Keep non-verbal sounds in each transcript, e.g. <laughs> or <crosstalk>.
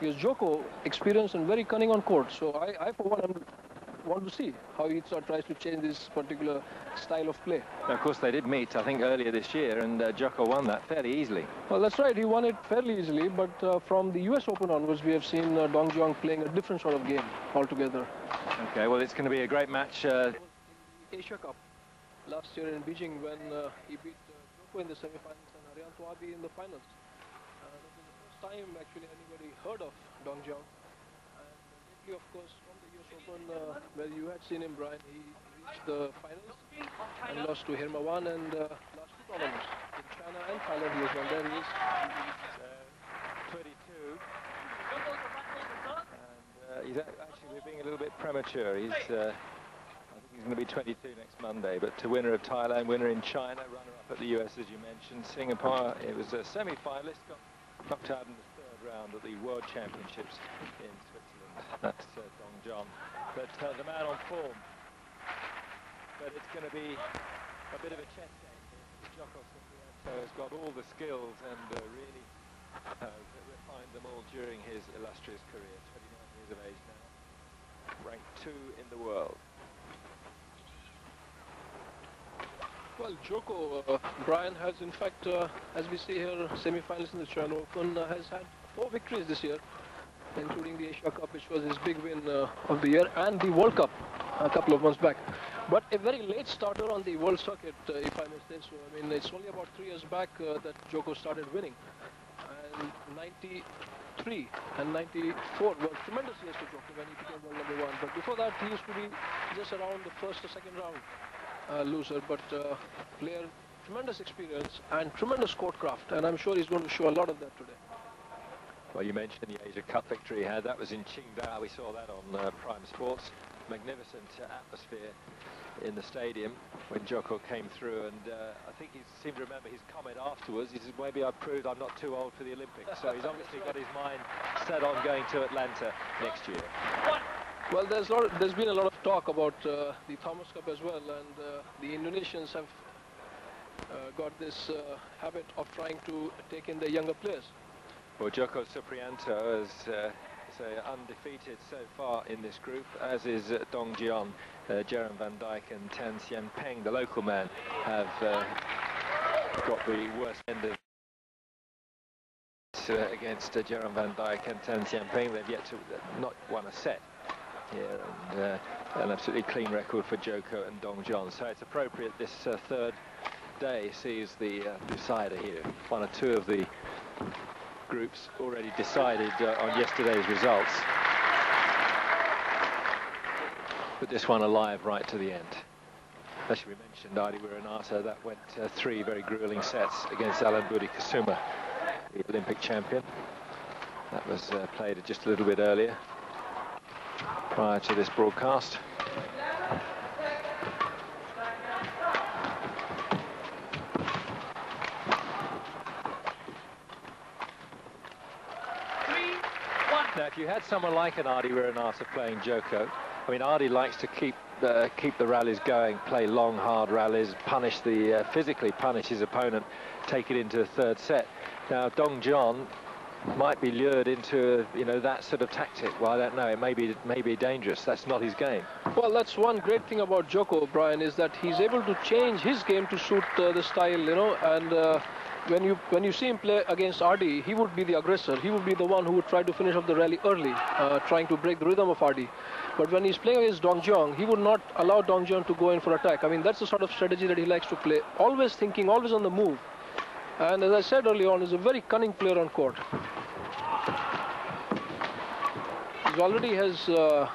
Because Joko experienced and very cunning on court. So I, I for one, am want to see how he sort of tries to change this particular style of play. Now, of course, they did meet, I think, earlier this year, and uh, Joko won that fairly easily. Well, that's right. He won it fairly easily, but uh, from the US Open onwards, we have seen uh, Dong Jiong playing a different sort of game altogether. Okay, well, it's going to be a great match. Uh, Asia Cup last year in Beijing when uh, he beat uh, Joko in the semi-finals and Hariyanto Arbi in the finals. Uh, that was the first time actually anybody heard of Dong Jiong. And of course, from the US Open, uh, where you had seen him, Brian, he reached the finals and lost to Hermawan and uh, last two tournaments in China and Thailand. He has won there. He is uh, 22. And uh, he's actually being a little bit premature. He's, uh, I think he's going to be 22 next Monday. But to winner of Thailand, winner in China, runner-up at the US, as you mentioned, Singapore. It was a semi-finalist, knocked out in the third round at the World Championships in Switzerland. <laughs> That's uh, Dong Jiong. But uh, the man on form. But it's going to be a bit of a chess game Suprianto has got all the skills and uh, really uh, refined them all during his illustrious career. 29 years of age now. Ranked two in the world. Well, Joko, uh, Brian has in fact, uh, as we see here, semi-finals in the China Open, uh, has had four victories this year, including the Asia Cup, which was his big win uh, of the year, and the World Cup a couple of months back. But a very late starter on the world circuit, uh, if I may say so. I mean, it's only about three years back uh, that Joko started winning. And 93 and 94 were tremendous years for Joko when he became world number one. But before that, he used to be just around the first or second round loser, but uh, player, tremendous experience and tremendous court craft, and I'm sure he's going to show a lot of that today. Well, you mentioned the Asia Cup victory he had. That was in Qingdao. We saw that on uh, Prime Sports. Magnificent uh, atmosphere in the stadium when Joko came through. And uh, I think he seemed to remember his comment afterwards. He said, maybe I proved I'm not too old for the Olympics. So he's obviously got his mind set on going to Atlanta next year. Well, there's, lot there's been a lot of talk about uh, the Thomas Cup as well, and uh, the Indonesians have uh, got this uh, habit of trying to take in the younger players. Well, Joko Suprianto is, uh, is undefeated so far in this group, as is uh, Dong Jiong, uh, van Dijk and Tan Xian Peng, the local man, have got the worst end of against uh, van Dijk and Tan Xian Peng. They've yet to not won a set here and uh, an absolutely clean record for Joko and Dong Jiong. So it's appropriate this uh, third day sees the uh, decider here. One or two of the groups already decided uh, on yesterday's results. But this one alive right to the end. As we mentioned, Ardy Wiranata, that went uh, three very grueling sets against Alan Budikusuma, the Olympic champion. That was uh, played just a little bit earlier prior to this broadcast. Now, if you had someone like an Ardy Wiranata playing Joko, I mean, Ardy likes to keep uh, keep the rallies going, play long, hard rallies, punish the uh, physically punish his opponent, take it into a third set. Now, Dong Jiong might be lured into you know that sort of tactic. Well, I don't know. It may be may be dangerous. That's not his game. Well, that's one great thing about Joko O'Brien is that he's able to change his game to suit uh, the style, you know. And uh, when you when you see him play against Ardy, he would be the aggressor. He would be the one who would try to finish up the rally early, uh, trying to break the rhythm of Ardy. But when he's playing against Dong Jiong, he would not allow Dong Jiong to go in for attack. I mean, that's the sort of strategy that he likes to play. Always thinking, always on the move. And as I said earlier on, he's a very cunning player on court. He already has uh,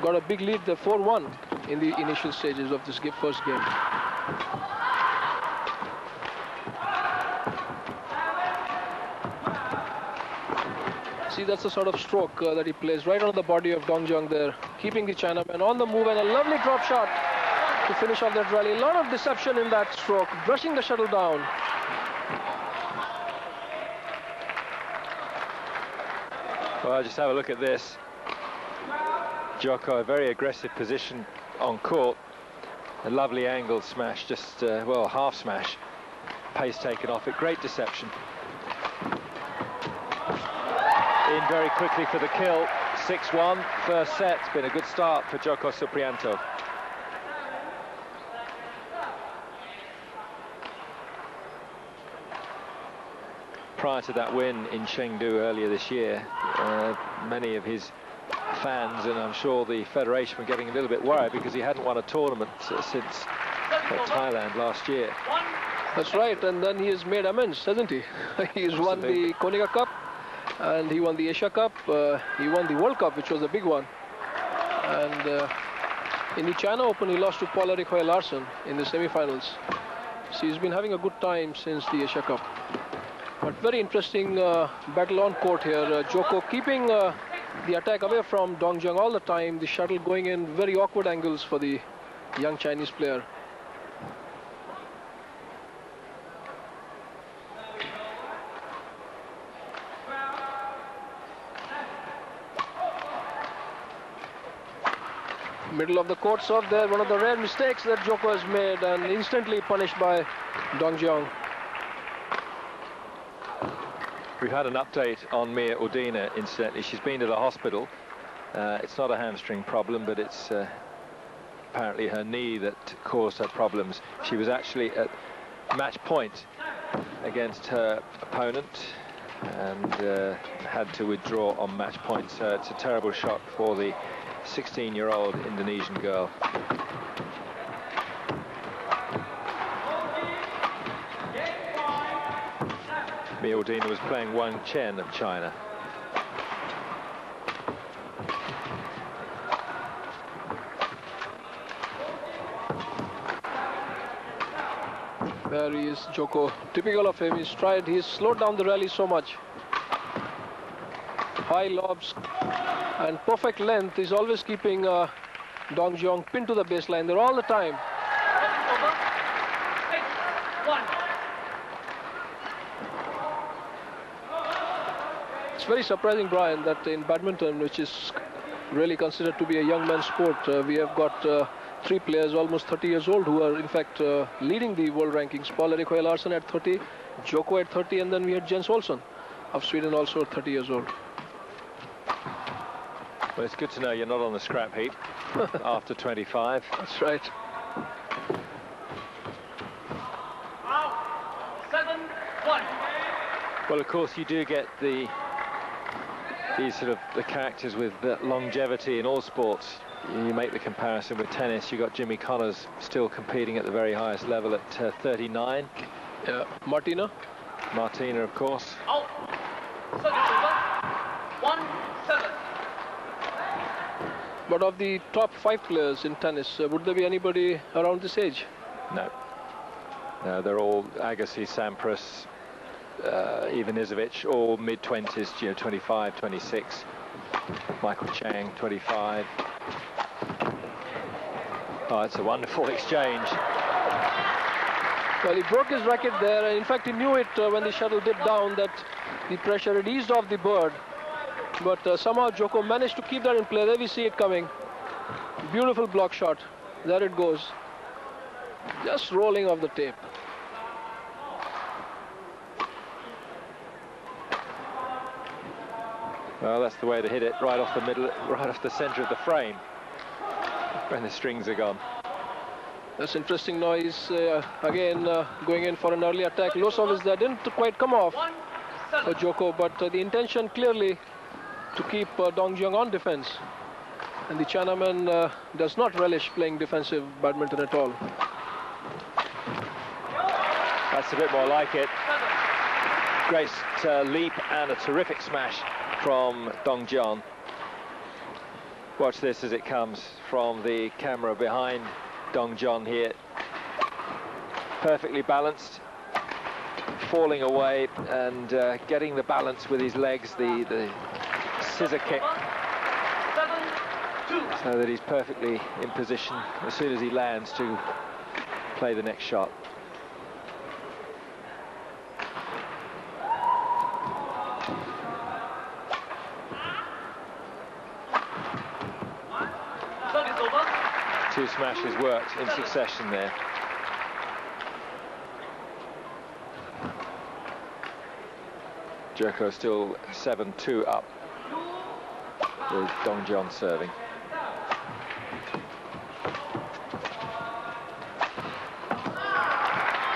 got a big lead, the 4-1 in the initial stages of this first game. See, that's the sort of stroke uh, that he plays right on the body of Dong Jiong there, keeping the Chinaman on the move and a lovely drop shot to finish off that rally. A lot of deception in that stroke, brushing the shuttle down. Well, just have a look at this. Joko, a very aggressive position on court. A lovely angled smash, just, uh, well, half smash. Pace taken off it, great deception. in very quickly for the kill. 6-1, first set. It's been a good start for Joko Suprianto. Prior to that win in Chengdu earlier this year, uh, many of his fans and I'm sure the federation were getting a little bit worried because he hadn't won a tournament uh, since Thailand last year. That's right, and then he has made amends, hasn't he? <laughs> He's won the Konica Cup, and he won the Asia Cup. Uh, he won the World Cup, which was a big one. And uh, in the China Open, he lost to Poul-Erik Høyer Larsen in the semi-finals. So he's been having a good time since the Asia Cup. Very interesting uh, battle on court here. Uh, Joko keeping uh, the attack away from Dong Jiong all the time. The shuttle going in very awkward angles for the young Chinese player. middle of the court serve there. One of the rare mistakes that Joko has made and instantly punished by Dong Jiong. We've had an update on Mia Audina, incidentally. She's been to the hospital. Uh, it's not a hamstring problem, but it's uh, apparently her knee that caused her problems. She was actually at match point against her opponent and uh, had to withdraw on match point. So it's a terrible shock for the 16-year-old Indonesian girl. Mia Audina was playing Wang Chen of China. There he is, Joko. Typical of him, he's tried, he's slowed down the rally so much. High lobs and perfect length. He's always keeping uh, Dong Jiong pinned to the baseline there all the time. It's very surprising, Brian, that in badminton, which is really considered to be a young man's sport, uh, we have got uh, three players almost 30 years old who are in fact uh, leading the world rankings. Poul-Erik Høyer Larsen at 30, Joko at 30, and then we had Jens Olsson of Sweden also at 30 years old. Well, it's good to know you're not on the scrap heap <laughs> after 25. That's right. Seven, one. Well, of course, you do get the these sort of the characters with the longevity in all sports. You make the comparison with tennis. You got Jimmy Connors still competing at the very highest level at uh, 39. Yeah, Martina. Martina, of course. Out. One, seven. But of the top five players in tennis, uh, would there be anybody around this age? No. No, they're all Agassi, Sampras, uh, Ivanisevic, all mid-20s, you know, 25, 26. Michael Chang, 25. Oh, it's a wonderful <laughs> exchange. Well, he broke his racket there. In fact, he knew it uh, when the shuttle dipped down that the pressure had eased off the bird. But uh, somehow Joko managed to keep that in play. There we see it coming. Beautiful block shot. There it goes. Just rolling off the tape. Well, that's the way to hit it, right off the middle, right off the centre of the frame, when the strings are gone. That's interesting noise. Uh, again, uh, going in for an early attack. Low service there didn't quite come off for Joko, but uh, the intention clearly to keep uh, Dong Jiong on defense. And the Chinaman uh, does not relish playing defensive badminton at all. That's a bit more like it. Great uh, leap and a terrific smash from Dong Jiong. Watch this as it comes from the camera behind Dong Jiong here. Perfectly balanced, falling away and uh, getting the balance with his legs, the, the scissor kick. So that he's perfectly in position as soon as he lands to play the next shot. two smashes worked in succession there. Joko still 7-2 up. with Dong Jiong serving.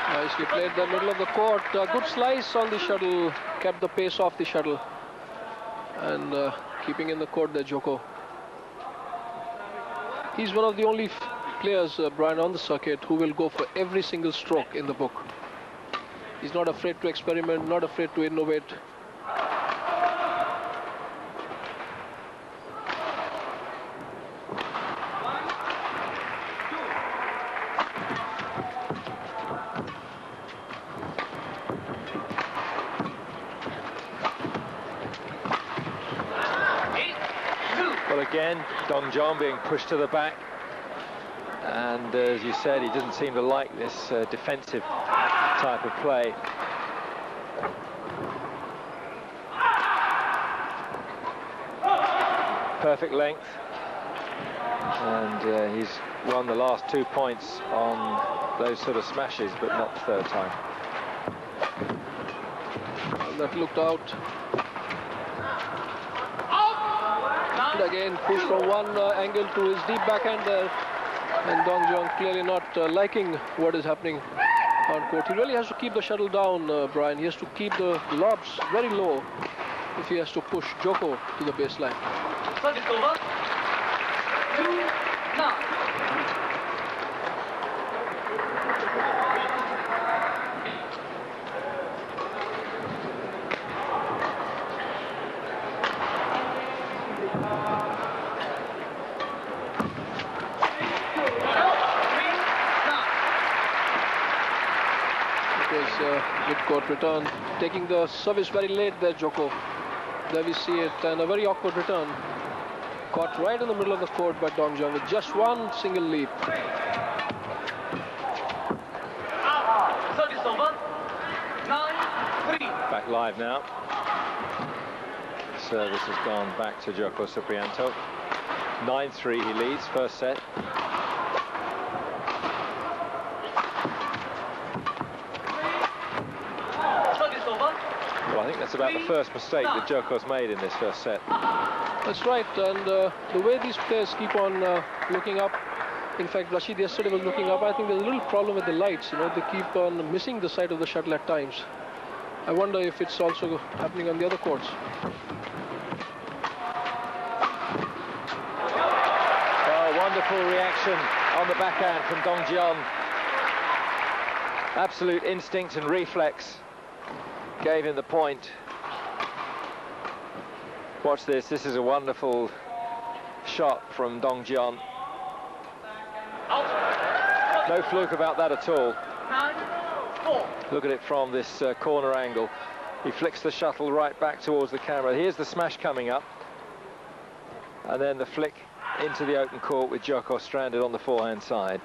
Nicely played the middle of the court. A good slice on the shuttle, kept the pace off the shuttle. And uh, keeping in the court there, Joko. He's one of the only players, uh, Brian, on the circuit who will go for every single stroke in the book. He's not afraid to experiment, not afraid to innovate. Well, again, Dong Jiong being pushed to the back. And uh, as you said, he doesn't seem to like this uh, defensive type of play. Perfect length. And uh, he's won the last two points on those sort of smashes, but not the third time. That looked out. Again, push from one uh, angle to his deep backhand there. And Dong Jiong clearly not uh, liking what is happening on court. He really has to keep the shuttle down, uh, Brian. He has to keep the lobs very low if he has to push Joko to the baseline. Two, nine. Three, nine. It was uh, mid-court return, taking the service very late there, Joko. There we see it, and a very awkward return. Caught right in the middle of the court by Dong Jiong with just one single leap. Back live now. Service has gone back to Joko Suprianto. 9-3 he leads, first set. Service over. Well, I think that's about the first mistake that Joko's made in this first set. That's right, and uh, the way these players keep on uh, looking up. In fact, Rashid yesterday was looking up. I think there's a little problem with the lights. You know, they keep on missing the side of the shuttle at times. I wonder if it's also happening on the other courts. Oh, wonderful reaction on the backhand from Dong Jiong. Absolute instinct and reflex gave him the point. Watch this, this is a wonderful shot from Dong. Out. No fluke about that at all. Look at it from this uh, corner angle. He flicks the shuttle right back towards the camera. Here's the smash coming up. And then the flick into the open court with Joko stranded on the forehand side.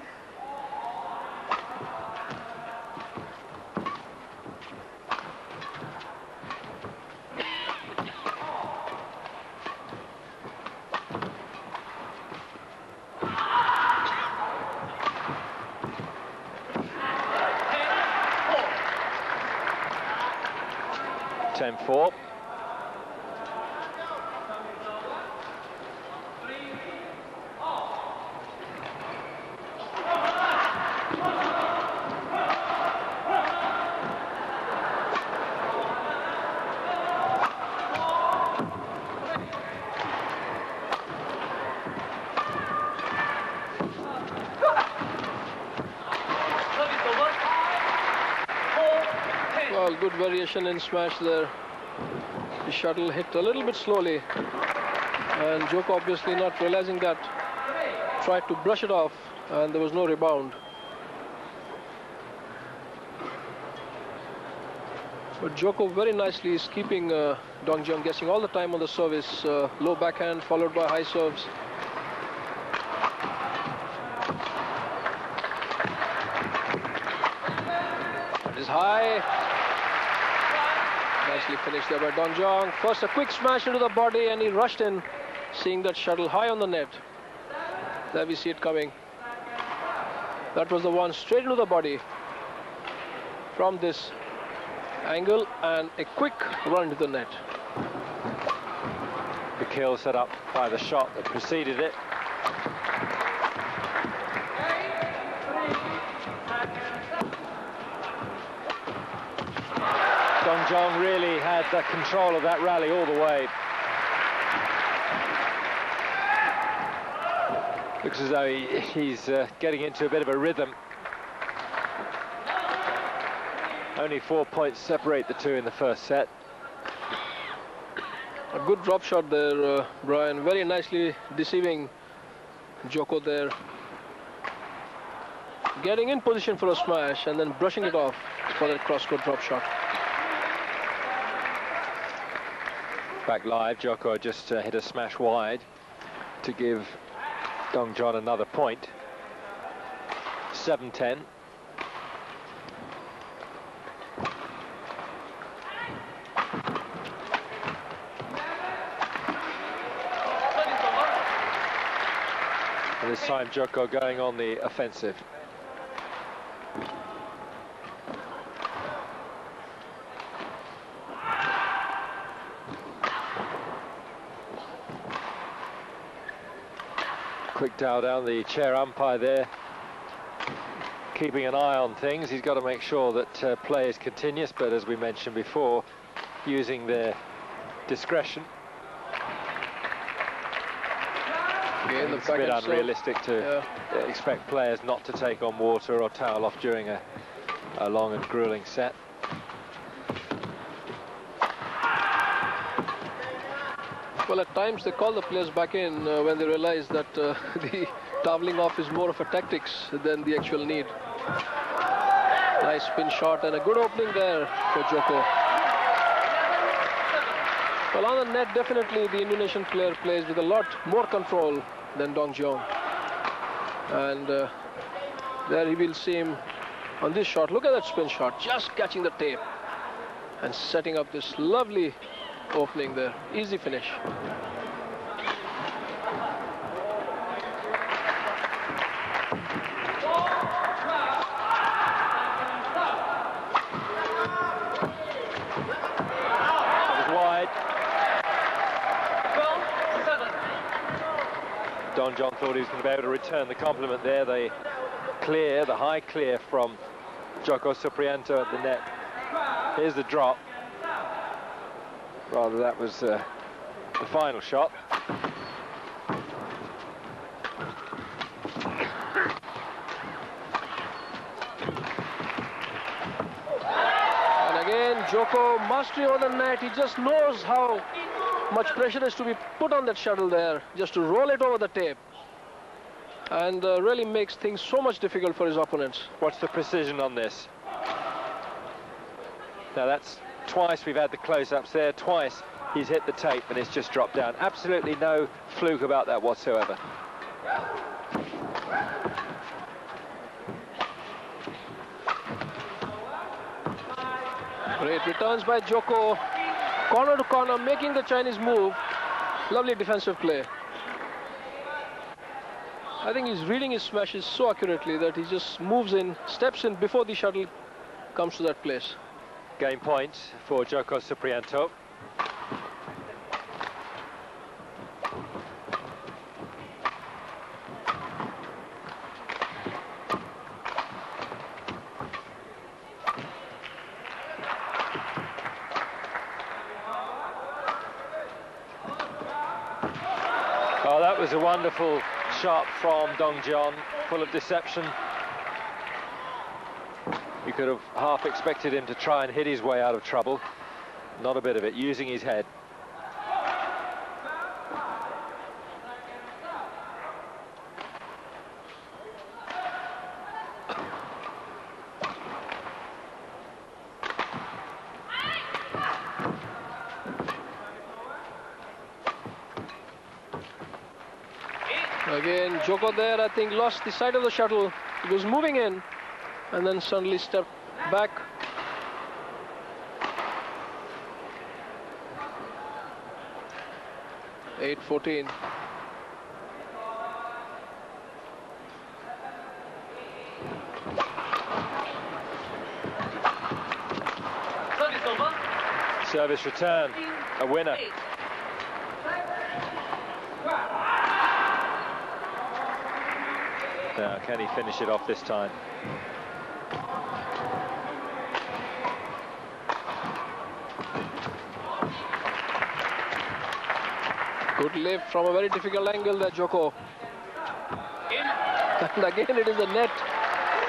10-4. four. Variation in smash there. The shuttle hit a little bit slowly. And Joko obviously not realizing that. Tried to brush it off and there was no rebound. But Joko very nicely is keeping uh, Dong Jiong guessing all the time on the service. Uh, low backhand followed by high serves. That is high. Nicely finished there by Dong Jiong. First a quick smash into the body and he rushed in, seeing that shuttle high on the net. There we see it coming. That was the one straight into the body from this angle and a quick run to the net. The kill set up by the shot that preceded it. Dong Jiong really the control of that rally all the way. Looks as though he, he's uh, getting into a bit of a rhythm. Only four points separate the two in the first set. A good drop shot there, uh, Brian. Very nicely deceiving Joko there. Getting in position for a smash and then brushing it off for that cross-court drop shot. Back live, Joko just uh, hit a smash wide to give Dong Jiong another point. 7-10. And this time Joko going on the offensive. Quick dial down the chair umpire there. Keeping an eye on things. He's got to make sure that uh, play is continuous, but as we mentioned before, using their discretion. Again, It's a bit unrealistic to Yeah. expect players not to take on water or towel off during a, a long and grueling set. Well, at times they call the players back in uh, when they realize that uh, <laughs> the toweling off is more of a tactics than the actual need. Nice spin shot and a good opening there for Joko. Well, on the net, definitely the Indonesian player plays with a lot more control than Dong Jiong. And uh, there he will see him on this shot. Look at that spin shot, just catching the tape and setting up this lovely opening there. Easy finish. Dong Jiong thought he was going to be able to return the compliment there. The clear, the high clear from Joko Suprianto at the net. Here's the drop. Rather, that was uh, the final shot. And again, Joko mastery on the net. He just knows how much pressure is to be put on that shuttle there, just to roll it over the tape. And uh, really makes things so much difficult for his opponents. What's the precision on this? Now that's twice we've had the close-ups there, twice he's hit the tape and it's just dropped down. Absolutely no fluke about that whatsoever. Great returns by Joko. Corner to corner, making the Chinese move. Lovely defensive play. I think he's reading his smashes so accurately that he just moves in, steps in before the shuttle comes to that place. Game point for Joko Suprianto. Oh, that was a wonderful shot from Dong Jiong, full of deception. Could have half expected him to try and hit his way out of trouble. Not a bit of it, using his head. Again, Joko there, I think, lost the side of the shuttle. He was moving in and then suddenly stepped back. Eight fourteen. Service return, a winner. Now, can he finish it off this time? Good lift from a very difficult angle there, Joko. And again, it is the net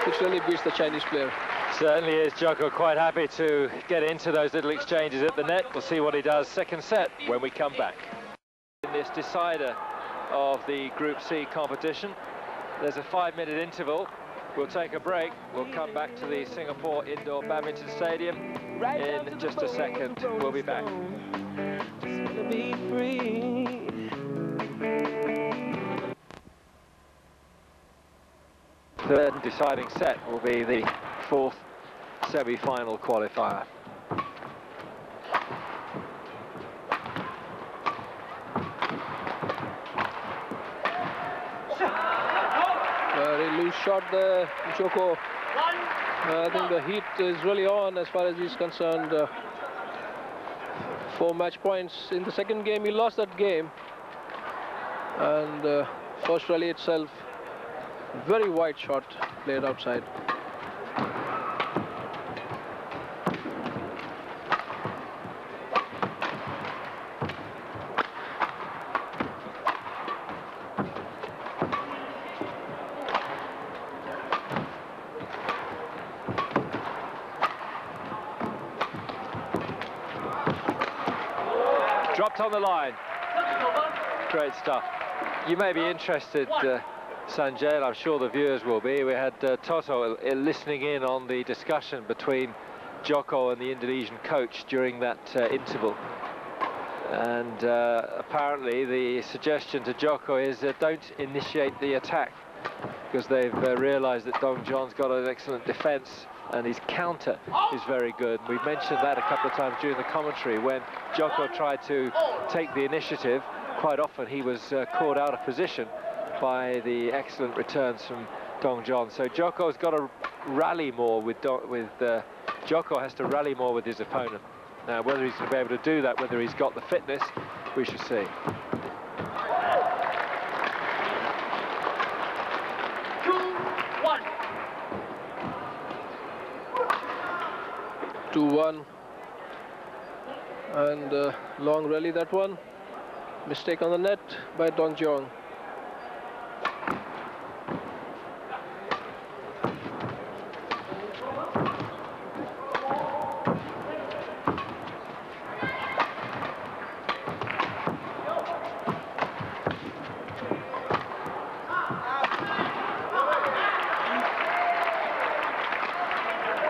which really beats the Chinese player. Certainly is Joko quite happy to get into those little exchanges at the net. We'll see what he does second set when we come back. In this decider of the Group C competition, there's a five-minute interval. We'll take a break. We'll come back to the Singapore Indoor Badminton Stadium in just a second. We'll be back. Deciding set will be the fourth semi-final qualifier. Very loose shot there, Joko. Uh, I think the heat is really on as far as he's concerned. Uh, four match points in the second game. He lost that game. And uh, first rally itself, very wide shot played outside. Dropped on the line. Great stuff. You may be interested, uh, Sanjay, I'm sure the viewers will be. We had uh, Toto listening in on the discussion between Joko and the Indonesian coach during that uh, interval. And uh, apparently the suggestion to Joko is don't initiate the attack because they've uh, realised that Dong Jiong's got an excellent defence and his counter is very good. We've mentioned that a couple of times during the commentary when Joko tried to take the initiative. Quite often he was uh, caught out of position by the excellent returns from Dong Jiong. So Joko's got to rally more with Don with uh, Joko has to rally more with his opponent. Now whether he's going to be able to do that, whether he's got the fitness, we shall see. Two, one. 2-1. And uh, long rally that one. Mistake on the net by Dong Jiong.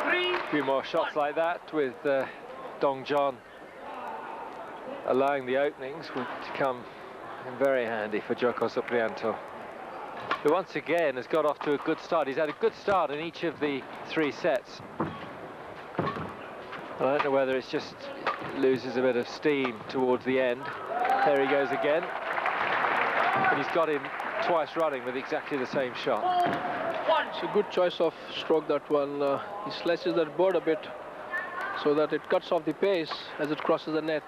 Three, A few more shots like that with uh, Dong Jiong allowing the openings would come very handy for Joko Suprianto. Who once again has got off to a good start. He's had a good start in each of the three sets. I don't know whether it's just loses a bit of steam towards the end. There he goes again. And he's got him twice running with exactly the same shot. It's a good choice of stroke that one. Uh, he slashes that bird a bit so that it cuts off the pace as it crosses the net.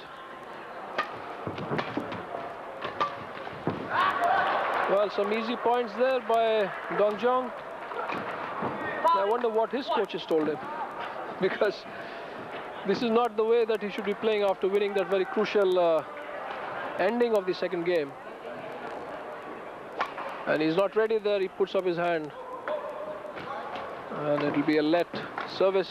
Well, some easy points there by Dong Jiong. I wonder what his coaches told him <laughs> because this is not the way that he should be playing after winning that very crucial uh, ending of the second game. And he's not ready there, he puts up his hand. And it'll be a let service.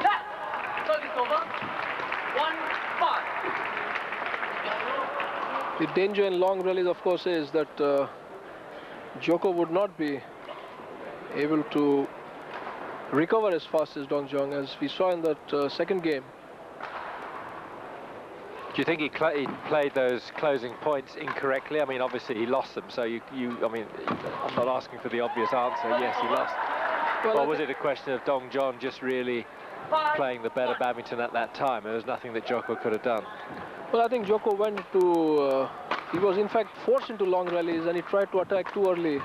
Net. Service over. One, five. The danger in long rallies, of course, is that uh, Joko would not be able to recover as fast as Dong Jiong, as we saw in that uh, second game. Do you think he, he played those closing points incorrectly? I mean, obviously he lost them, so you, you, I mean, I'm not asking for the obvious answer. Yes, he lost. Well, or was it a question of Dong Jiong just really playing the better badminton at that time? There was nothing that Joko could have done. Well, I think Joko went to. Uh, he was in fact forced into long rallies, and he tried to attack too early.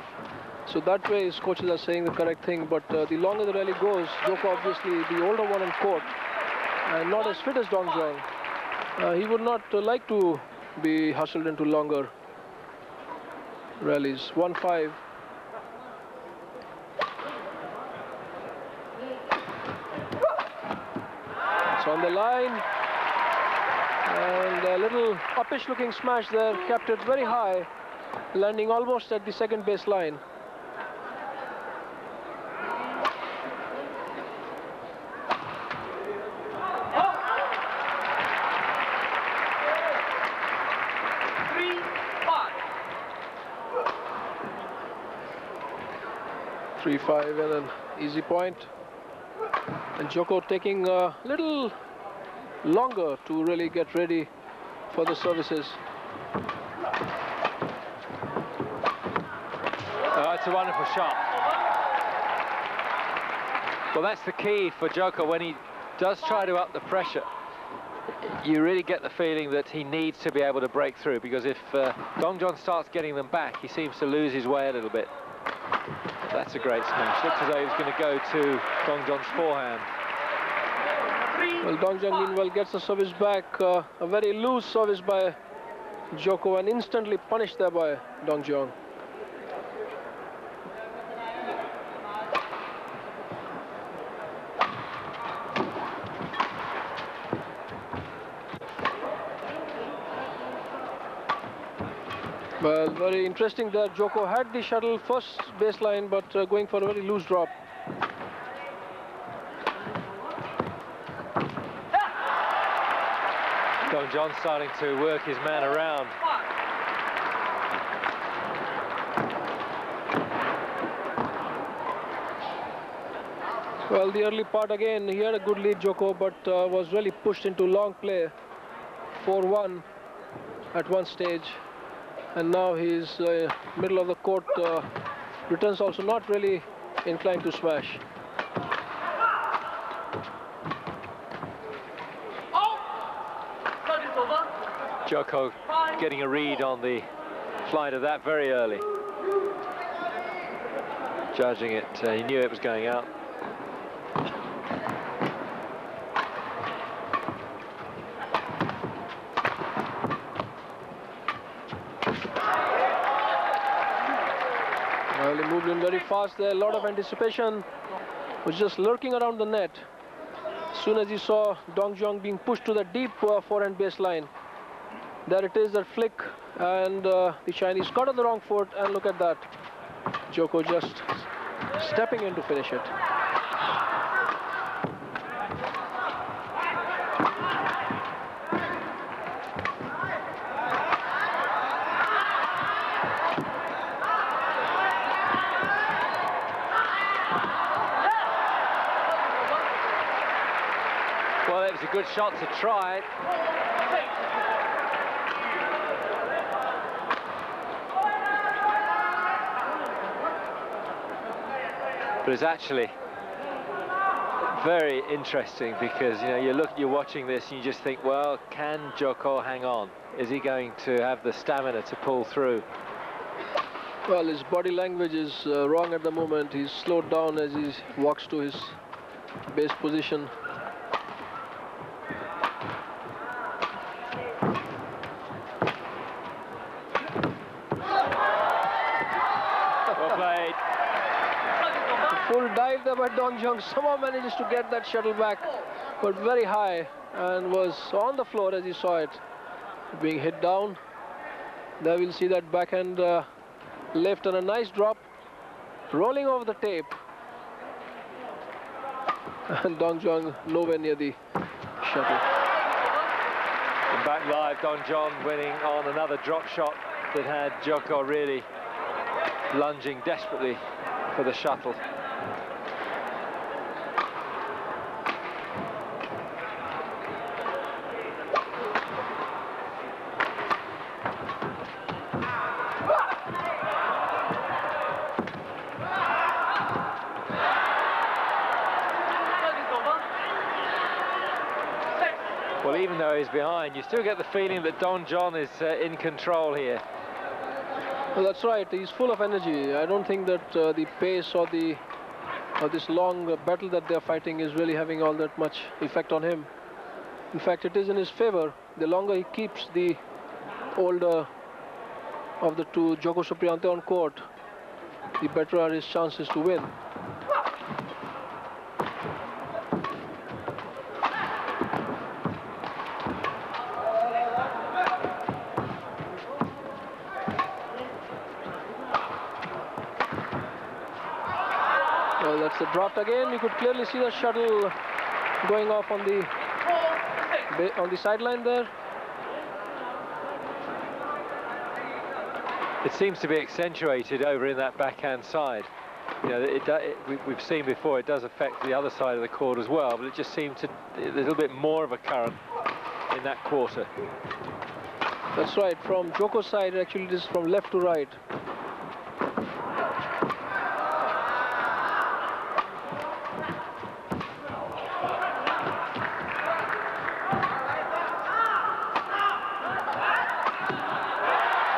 So that way, his coaches are saying the correct thing. But uh, the longer the rally goes, Joko obviously the older one in court, and not as fit as Dong Jiong. Uh, he would not uh, like to be hustled into longer rallies. 1-5. On the line. And a little uppish looking smash there, kept it very high, landing almost at the second base line. Three, five. 3-5 and an easy point. And Joko taking a little longer to really get ready for the services. Oh, that's a wonderful shot. Well, that's the key for Joko when he does try to up the pressure. You really get the feeling that he needs to be able to break through because if uh, Dong Jiong starts getting them back, he seems to lose his way a little bit. That's a great smash. Looks as though he's going to go to Dong Jiong's forehand. Well, Dong Jiong meanwhile gets the service back. Uh, a very loose service by Joko and instantly punished there by Dong Jiong. Well, very interesting that Joko had the shuttle first baseline, but uh, going for a very loose drop. Dong Jiong starting to work his man around. Well, the early part again, he had a good lead, Joko, but uh, was really pushed into long play. 4-1 at one stage. And now he's uh, middle of the court. Uh, returns also not really inclined to smash. Joko getting a read on the flight of that very early. Judging it, uh, he knew it was going out. Well, he fast there. A lot of anticipation. Was just lurking around the net. As soon as he saw Dong Jiong being pushed to the deep uh, forehand baseline, there it is, that flick, and uh, the Chinese got on the wrong foot. And look at that, Joko just stepping in to finish it. Shot to try. But it's actually very interesting because you know you look, you're watching this, and you just think, well, can Joko hang on? Is he going to have the stamina to pull through? Well, his body language is uh, wrong at the moment. He's slowed down as he walks to his base position. Well played. Service over. Full dive there by Dong Jiong. <laughs> Somehow manages to get that shuttle back, but very high and was on the floor as you saw it, being hit down. There we'll see that backhand uh, left and a nice drop, rolling over the tape. <laughs> And Dong Jiong nowhere near the shuttle. And back live, Dong Jiong winning on another drop shot that had Joko really lunging desperately for the shuttle. Service over. Six. Well, even behind, you still get the feeling that Dong Jiong is uh, in control here. Well, that's right. He's full of energy. I don't think that uh, the pace or the or this long uh, battle that they're fighting is really having all that much effect on him. In fact, it is in his favor. The longer he keeps the older of the two, Joko Suprianto on court, the better are his chances to win. Well, that's the drop again. You could clearly see the shuttle going off on the on the sideline there. It seems to be accentuated over in that backhand side. You know, it, it, we, we've seen before it does affect the other side of the court as well, but it just seemed to a little bit more of a current in that quarter. That's right. From Joko's side, actually, it is from left to right.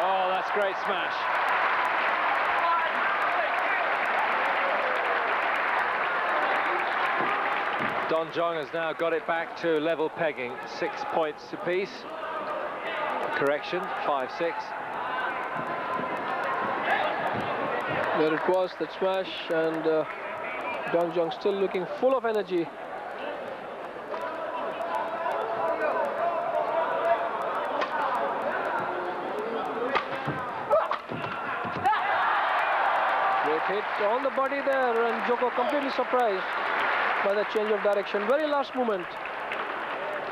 Oh, that's great smash. Dong Jiong has now got it back to level pegging, six points apiece. Correction, five six. There it was, that smash, and uh, Dong Jiong still looking full of energy. Great hit on the body there, and Joko completely surprised by the change of direction. Very last moment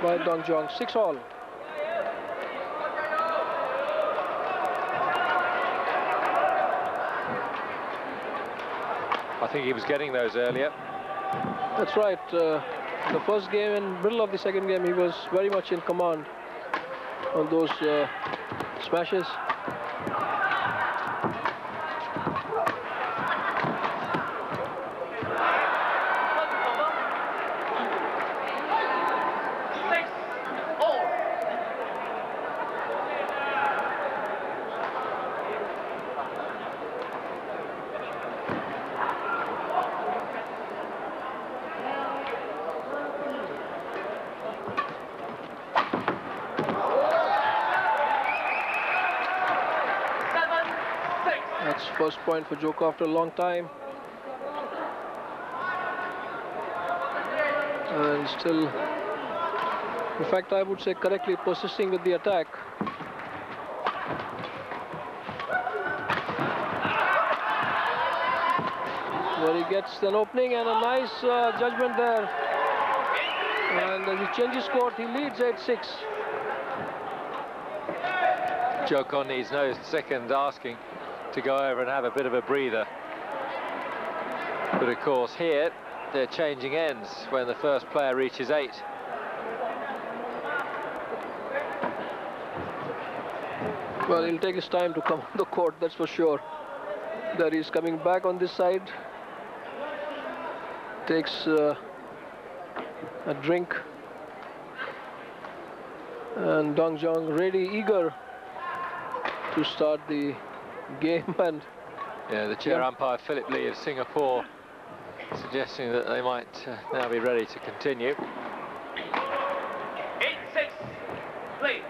by Dong Jiong, six all. I think he was getting those earlier. That's right. Uh, the first game and middle of the second game, he was very much in command on those uh, smashes. Point for Joko after a long time. And still, in fact, I would say correctly persisting with the attack. Where he gets an opening and a nice uh, judgment there. And as he changes court, he leads 8-6. Joko needs no second asking to go over and have a bit of a breather. But of course here, they're changing ends when the first player reaches eight. Well, he'll take his time to come <laughs> on the court, that's for sure. There he's coming back on this side. Takes uh, a drink. And Dong Jiong ready, eager to start the game. <laughs> And Yeah, the chair Yeah. umpire Philip Lee of Singapore suggesting that they might uh, now be ready to continue. Eight, six. Play.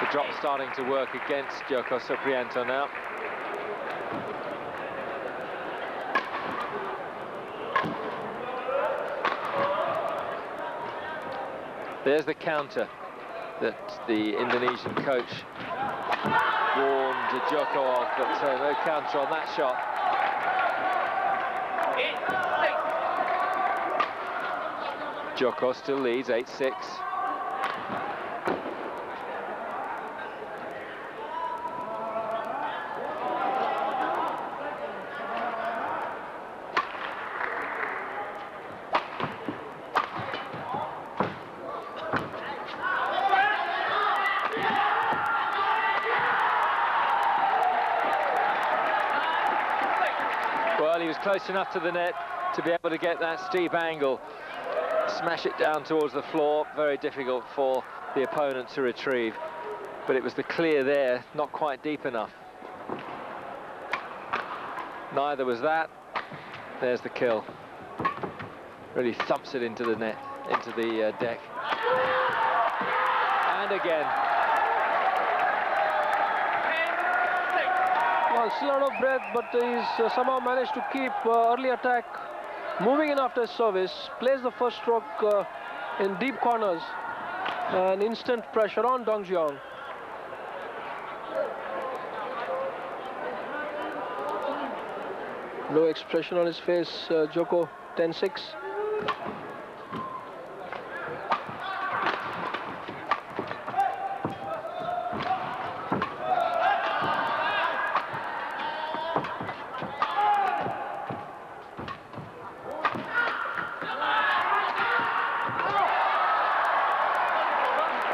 The drop starting to work against Joko Suprianto now. There's the counter that the Indonesian coach warned Joko of, but uh, no counter on that shot. Joko still leads 8-6. Well, he was close enough to the net to be able to get that steep angle, smash it down towards the floor. Very difficult for the opponent to retrieve. but it was the clear there, not quite deep enough. Neither was that. There's the kill. Really thumps it into the net, into the uh, deck. And again. Still out of breath, but he's uh, somehow managed to keep uh, early attack moving in after his service. Plays the first stroke uh, in deep corners. And instant pressure on Dong Jiong. No expression on his face, uh, Joko 10-6.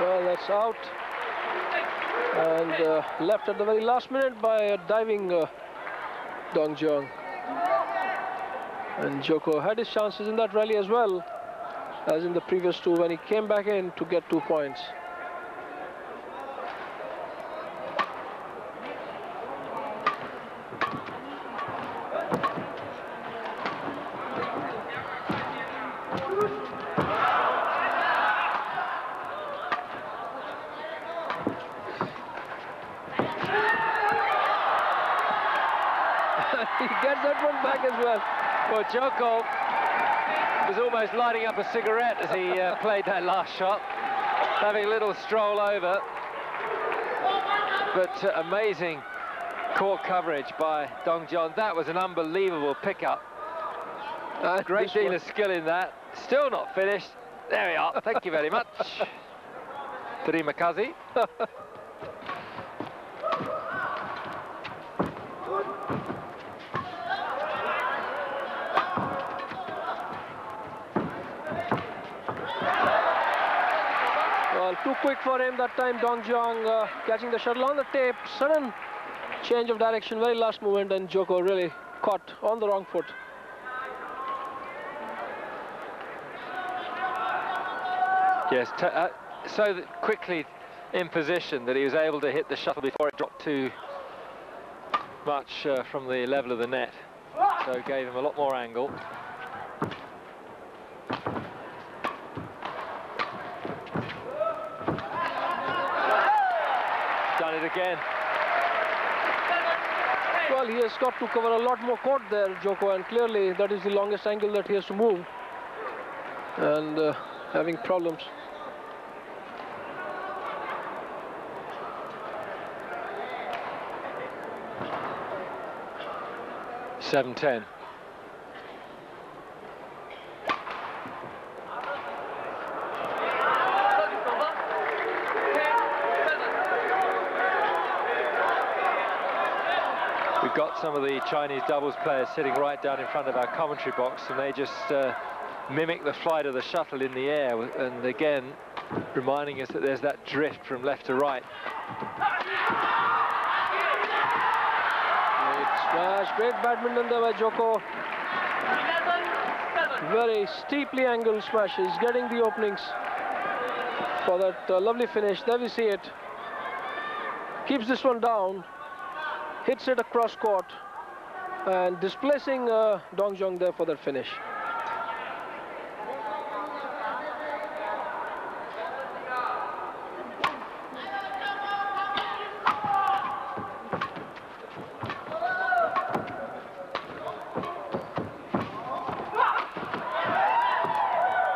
Well, that's out. And uh, left at the very last minute by a diving uh, Dong Jiong. And Joko had his chances in that rally as well as in the previous two when he came back in to get two points. he gets that one back as well. Well, Joko was almost lighting up a cigarette as he uh, played that last shot, having a little stroll over. But uh, amazing court coverage by Dong Jiong. That was an unbelievable pickup. Uh, Great deal one- of skill in that. Still not finished. There we are. Thank you very much. <laughs> Terima kasih. <laughs> Well, too quick for him time. Dong Jiong uh, catching the shuttle on the tape. Sudden change of direction, very last moment, and Joko really caught on the wrong foot. Yes, uh, so quickly in position that he was able to hit the shuttle before it dropped too much uh, from the level of the net. So gave him a lot more angle. Again. Well, he has got to cover a lot more court there, Joko, and clearly that is the longest angle that he has to move. And uh, having problems. Seven ten. Service over. 10, 7. We've got some of the Chinese doubles players sitting right down in front of our commentary box and they just uh, mimic the flight of the shuttle in the air and again reminding us that there's that drift from left to right. Smash, great badminton there by Joko. Very steeply angled smashes, getting the openings for that uh, lovely finish. There we see it. Keeps this one down, hits it across court, and displacing uh, Dong Jiong there for that finish.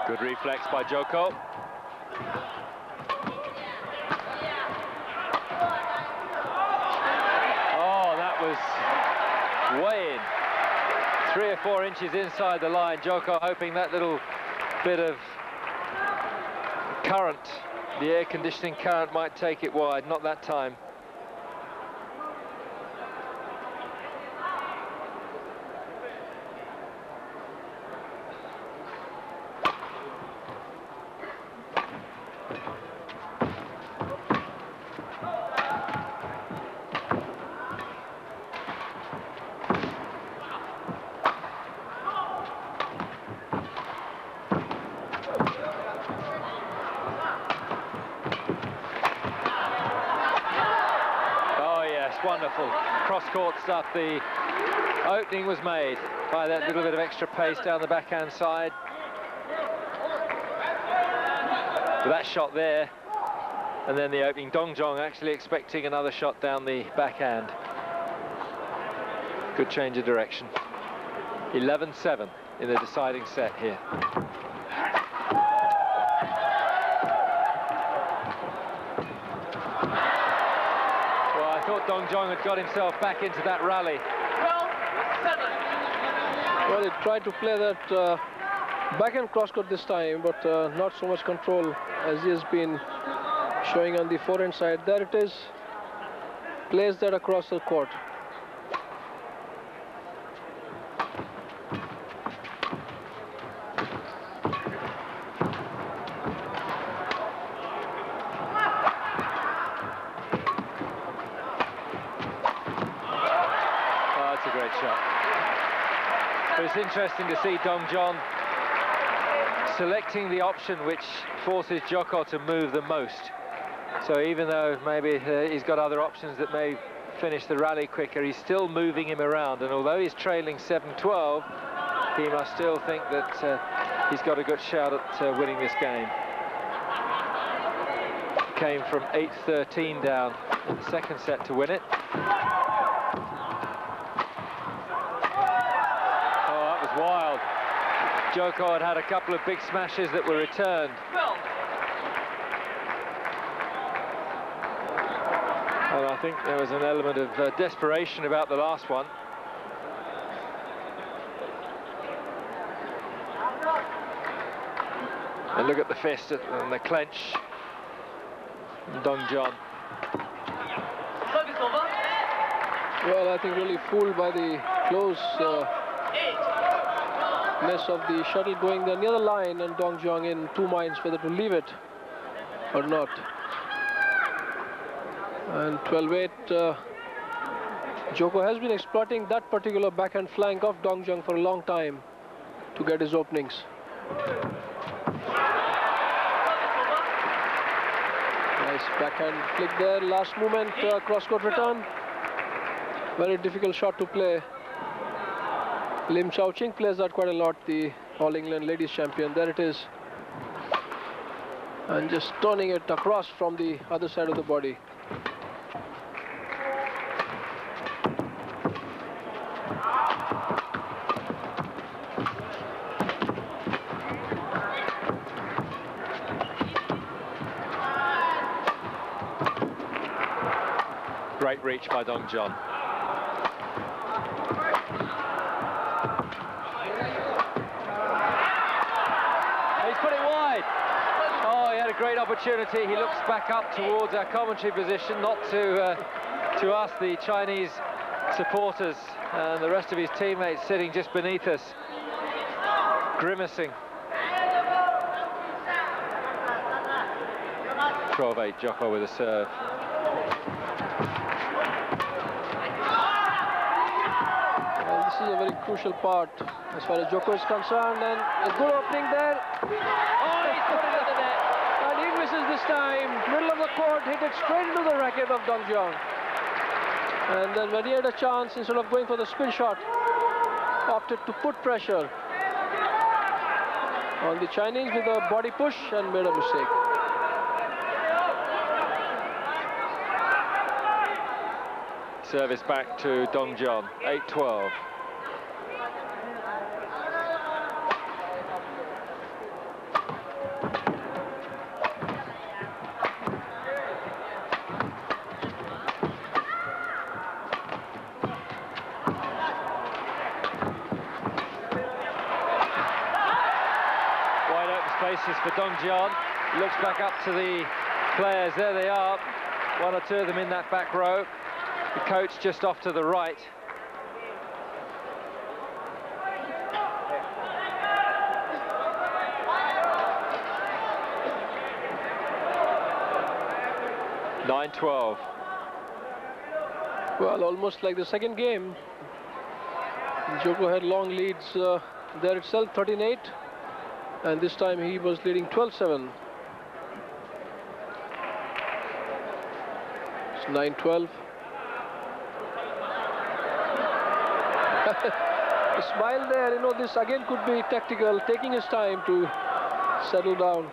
Good reflex by Joko. Oh, that was way in. Four inches inside the line. Joko hoping that little bit of current, the air conditioning current might take it wide. Not that time. Stuff. The opening was made by that little bit of extra pace down the backhand side. With that shot there, and then the opening. Dong Jiong actually expecting another shot down the backhand. Good change of direction. 11-7 in the deciding set here. Thought Dong Jiong had got himself back into that rally. Well, he tried to play that uh, backhand crosscourt this time, but uh, not so much control as he has been showing on the forehand side. There it is. Plays that across the court. Oh, that's a great shot. But it's interesting to see Dong Jiong selecting the option which forces Joko to move the most. So even though maybe uh, he's got other options that may finish the rally quicker, he's still moving him around. And although he's trailing 7-12, he must still think that uh, he's got a good shot at uh, winning this game. Came from 8-13 down second set to win it. Oh, that was wild. Joko had had a couple of big smashes that were returned. Well, I think there was an element of uh, desperation about the last one. And look at the fist and the clench. Dong over. Well, I think really fooled by the close uh, 8. ness of the shuttle going there near the line and Dong Jiong in two minds whether to leave it or not. And 12-8, uh, Joko has been exploiting that particular backhand flank of Dong Jiong for a long time to get his openings. Nice backhand flick there. Last moment, uh, cross-court return. Very difficult shot to play. Lim Xiaoqing plays that quite a lot, the All England ladies champion. There it is. And just turning it across from the other side of the body. Great reach by Dong Jiong. He's put it wide. Oh, he had a great opportunity. He looks back up towards our commentary position, not to uh, to us, the Chinese supporters, and the rest of his teammates sitting just beneath us, grimacing. 12-8, Joko with a serve. Well, this is a very crucial part as far as Joko is concerned. And a good opening there. Oh, misses this time. Middle of the court, hit it straight into the racket of Dong Jiong. And then when he had a chance, instead of going for the spin shot, opted to put pressure on the Chinese with a body push and made a mistake. Service back to Dong Jiong, 8-12. Wide open spaces for Dong Jiong. Looks back up to the players. There they are. One or two of them in that back row. The coach just off to the right. Nine twelve. Well, almost like the second game. Joko had long leads uh, there itself, 13-8. And this time he was leading 12-7. 912. <laughs> Smile there, you know, this again could be tactical, taking his time to settle down.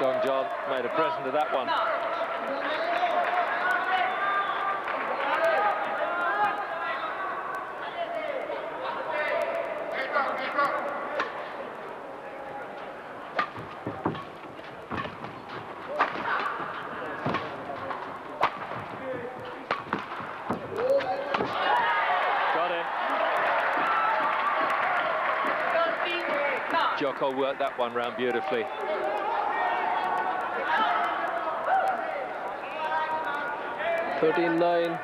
Dong Jiong made a present of that one. Worked that one round beautifully. Thirteen nine.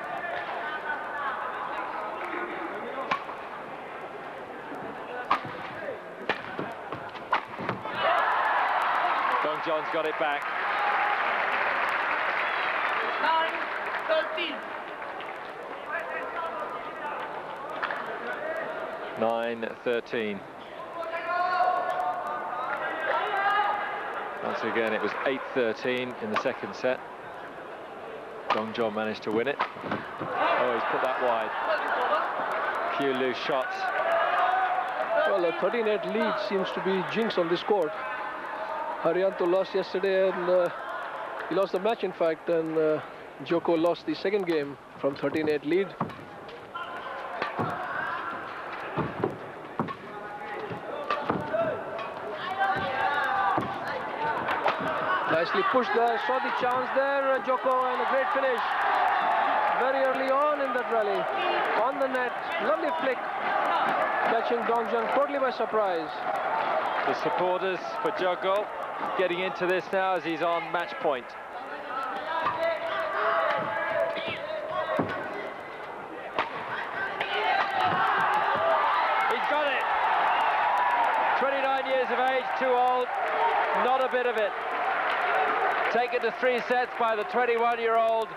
Dong Jiong's got it back. 9, 13. Nine thirteen. Once again, it was 8-13 in the second set. Dong Jiong managed to win it. Oh, he's put that wide. Few loose shots. Well, a 13-8 lead seems to be jinx on this court. Hariyanto lost yesterday and uh, he lost the match in fact and uh, Joko lost the second game from 13-8 lead. Nicely pushed there, saw the chance there, uh, Joko and a great finish. Very early on in that rally, on the net, lovely flick, catching Dong Jiong totally by surprise. The supporters for Joko getting into this now as he's on match point. He's got it. 29 years of age, too old, not a bit of it. Taken to three sets by the 21-year-old,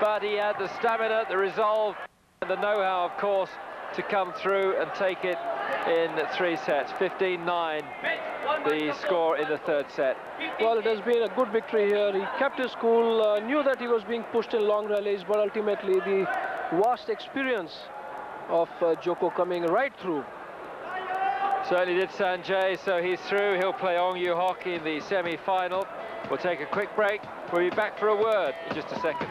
but he had the stamina, the resolve, and the know-how, of course, to come through and take it in three sets. 15-9, the score in the third set. Well, it has been a good victory here. He kept his cool, uh, knew that he was being pushed in long rallies, but ultimately the vast experience of uh, Joko coming right through. Certainly did Sanjay, so he's through. He'll play Ongyu Hockey in the semi-final. We'll take a quick break. We'll be back for a word in just a second.